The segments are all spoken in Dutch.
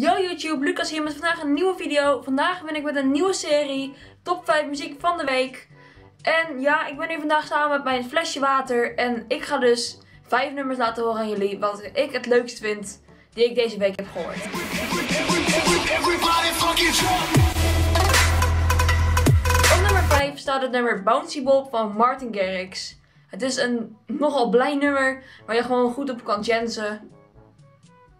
Yo YouTube, Lucas hier met vandaag een nieuwe video. Vandaag ben ik met een nieuwe serie, top 5 muziek van de week. En ja, ik ben hier vandaag samen met mijn flesje water. En ik ga dus 5 nummers laten horen aan jullie, wat ik het leukst vind, die ik deze week heb gehoord. Op nummer 5 staat het nummer Bouncy Bob van Martin Garrix. Het is een nogal blij nummer, waar je gewoon goed op kan jansen.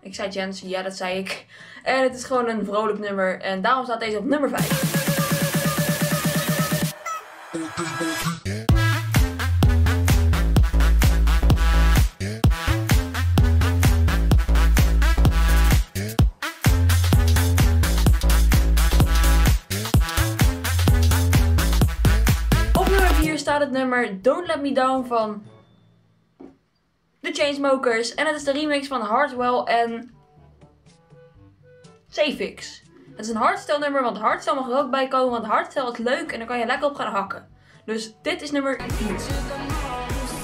Ik zei Jensen, ja dat zei ik. En het is gewoon een vrolijk nummer en daarom staat deze op nummer 5. Op nummer 4 staat het nummer Don't Let Me Down van de Chainsmokers. En het is de remix van Hardwell en Cfix. Het is een hardstyle nummer, want hardstyle mag er ook bij komen. Want hardstyle is leuk en dan kan je lekker op gaan hakken. Dus dit is nummer 4.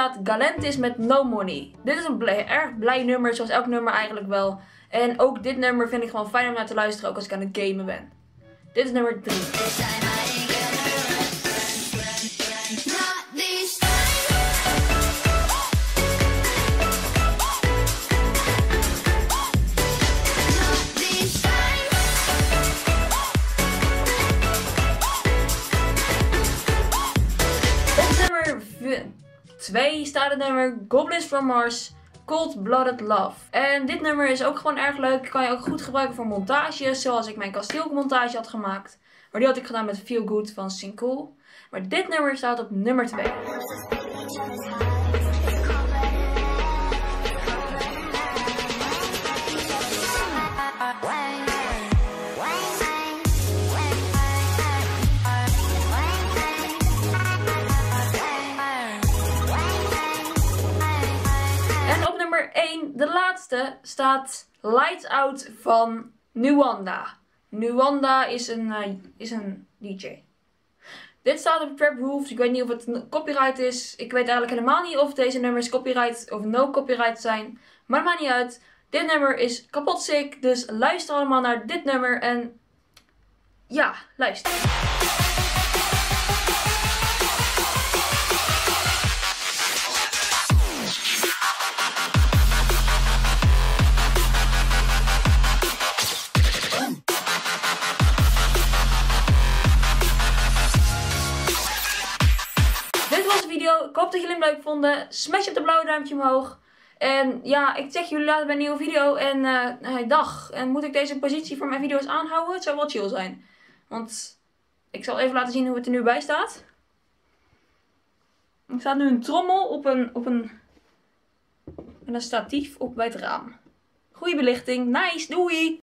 Staat Galantis met No Money. Dit is een erg blij nummer, zoals elk nummer eigenlijk wel. En ook dit nummer vind ik gewoon fijn om naar te luisteren, ook als ik aan het gamen ben. Dit is nummer 3. Op nummer 2 staat het nummer Goblins from Mars Cold Blooded Love. En dit nummer is ook gewoon erg leuk. Kan je ook goed gebruiken voor montages. Zoals ik mijn kasteelmontage had gemaakt. Maar die had ik gedaan met Feel Good van Sincool. Maar dit nummer staat op nummer 2. Laatste, staat Lights Out van Nuwanda. Nuwanda is een, eh, is een DJ. Dit staat op Trap Roofs. Ik weet niet of het copyright is. Ik weet eigenlijk helemaal niet of deze nummers copyright of no copyright zijn. Maar het maakt niet uit. Dit nummer is kapot sick. Dus luister allemaal naar dit nummer. En ja, luister. Ik hoop dat jullie hem leuk vonden. Smash op de blauwe duimpje omhoog. En ja, ik zeg jullie later bij een nieuwe video. En eh, dag. En moet ik deze positie voor mijn video's aanhouden? Het zou wel chill zijn. Want ik zal even laten zien hoe het er nu bij staat. Er staat nu een trommel op een, op een, een statief op bij het raam. Goeie belichting. Nice. Doei.